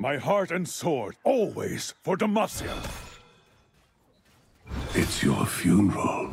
My heart and sword, always for Demacia. It's your funeral.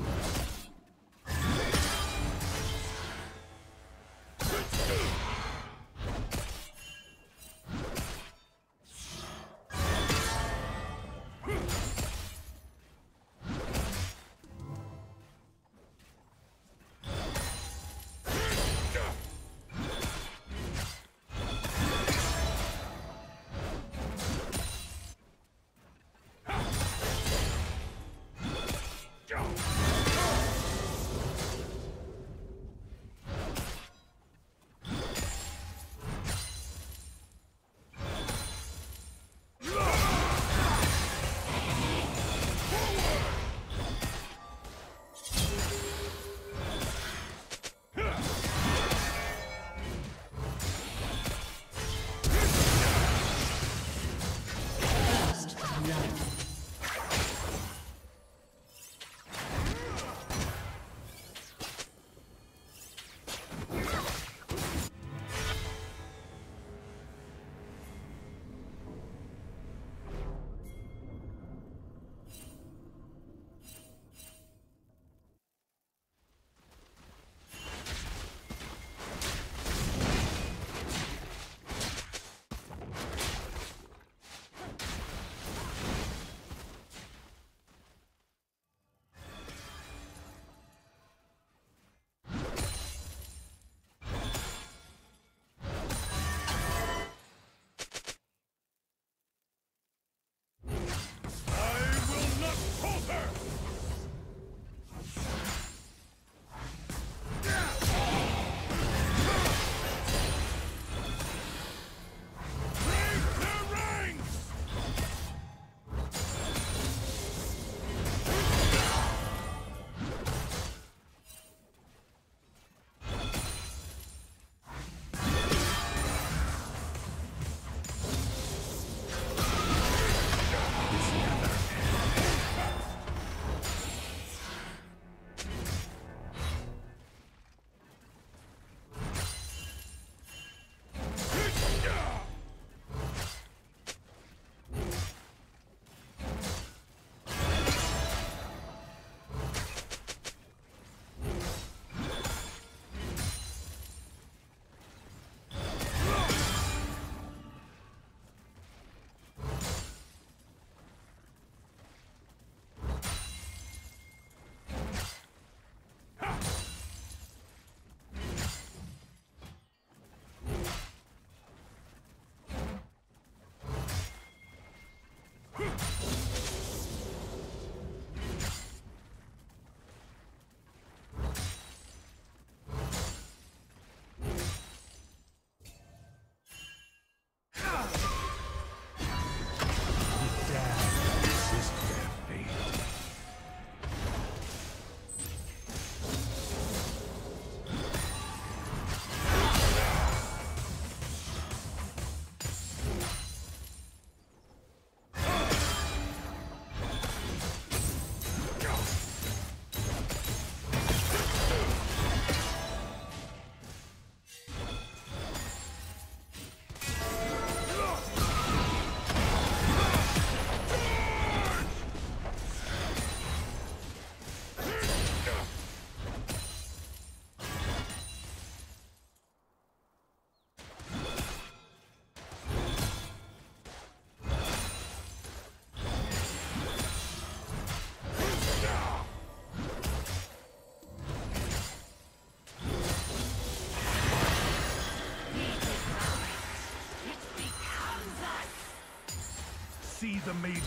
See the maiden.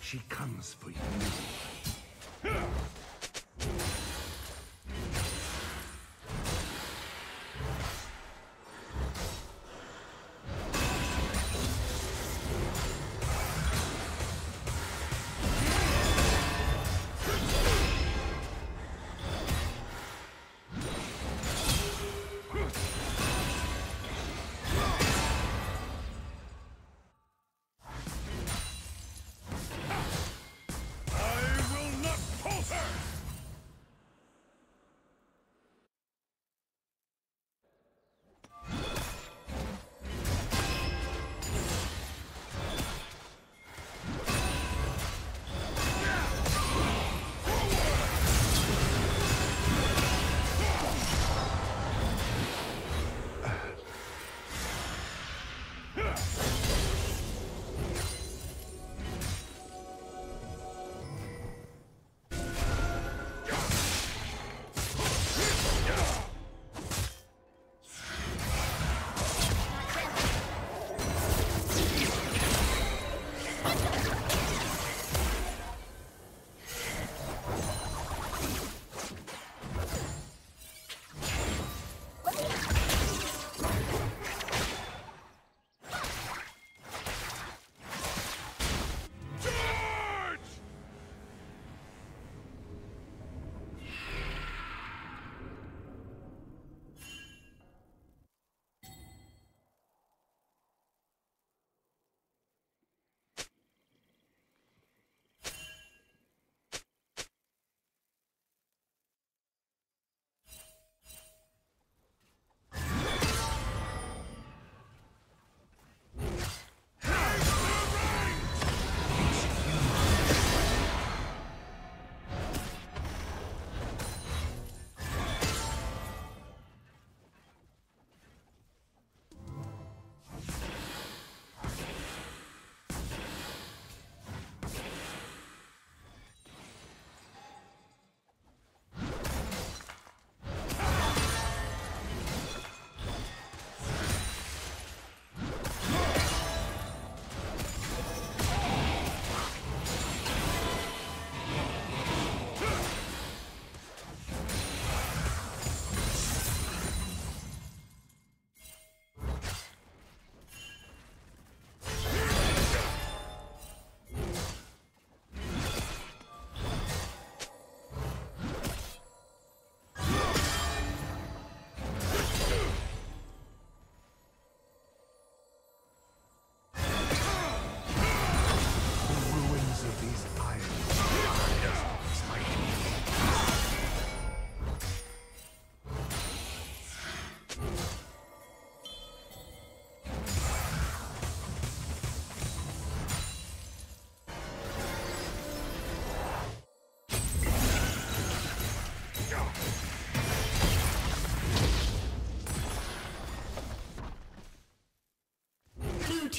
She comes for you.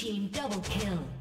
Team double kill.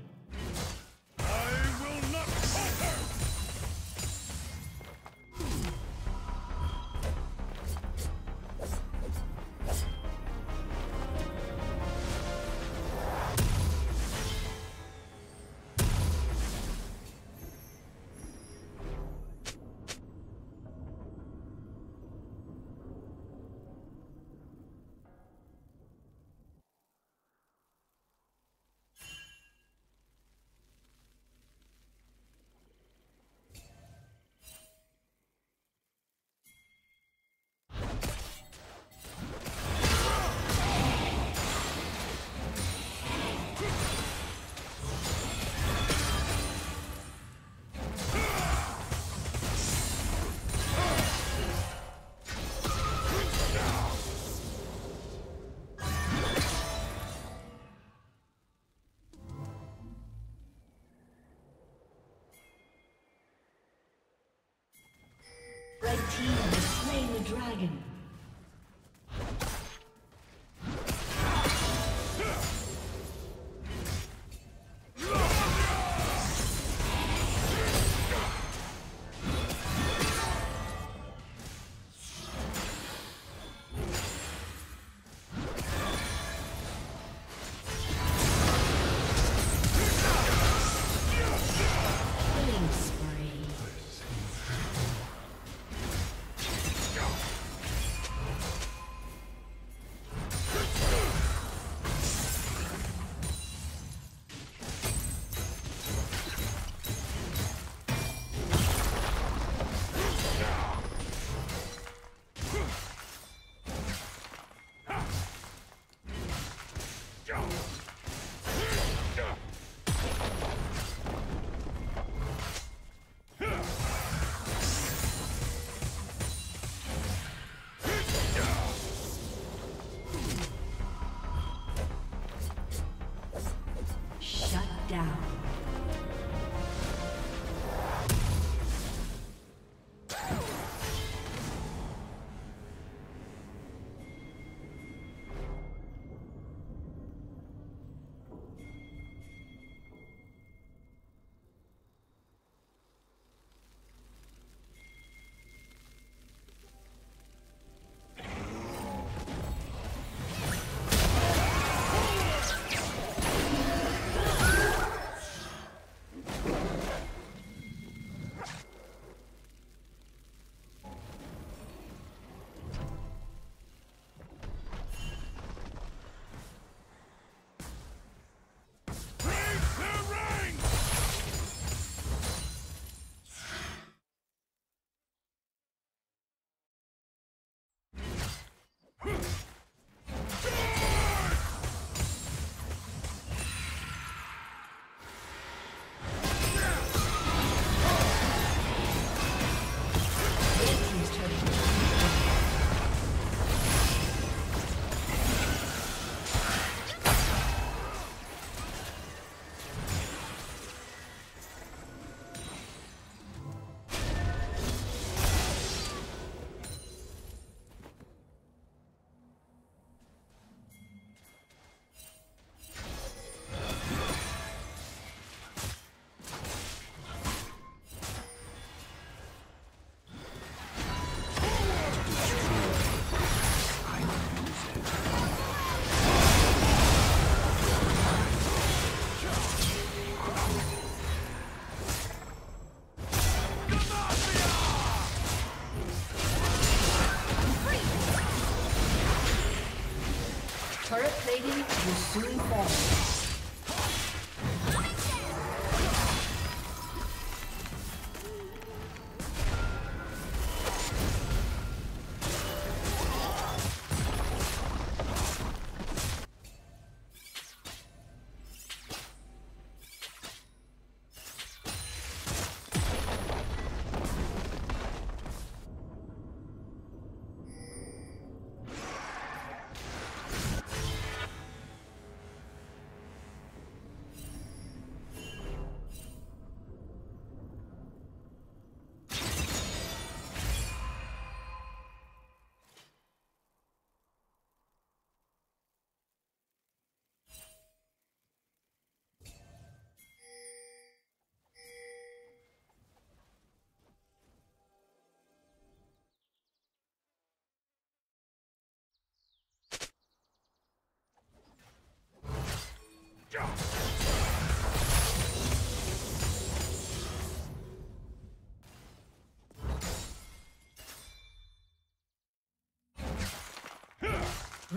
Soon fall.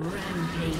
Rampage.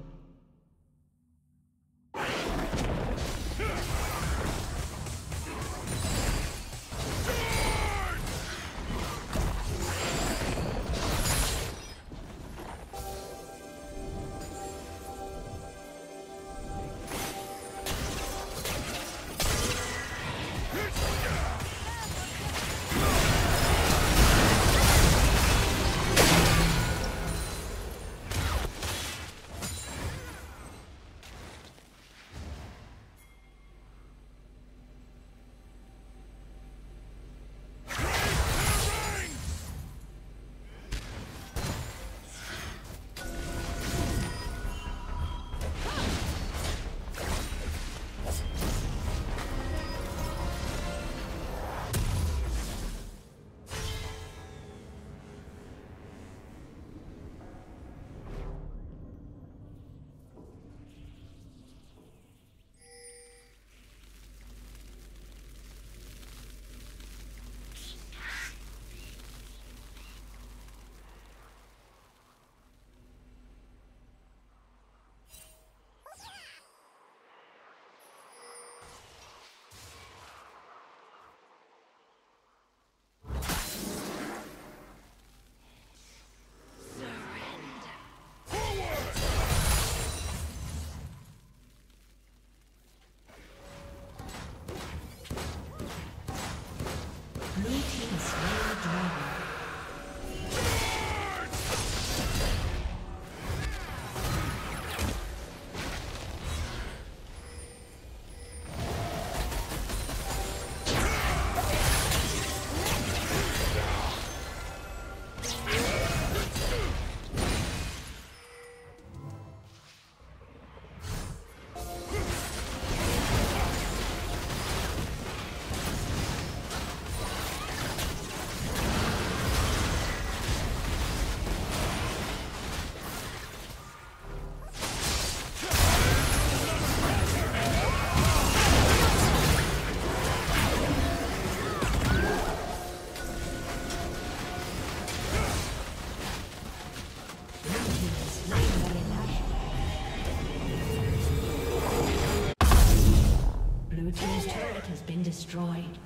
destroyed.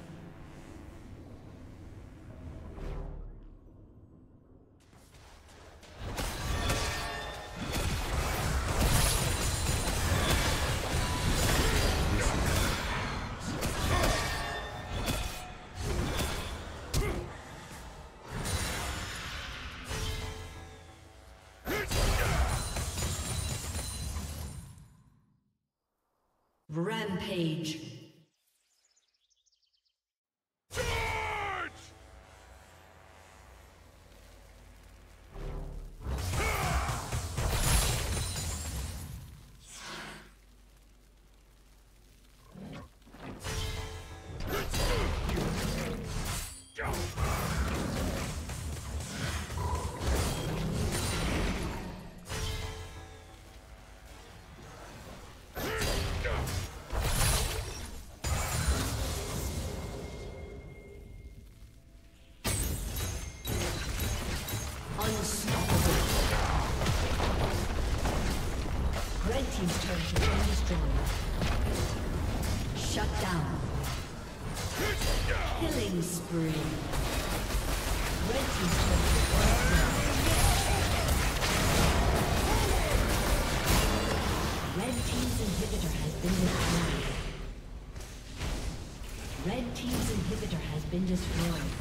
Rampage. team's turret has been destroyed. Shut down. Killing spree. Red team's turret has been destroyed. Red team's inhibitor has been destroyed. Red team's inhibitor has been destroyed.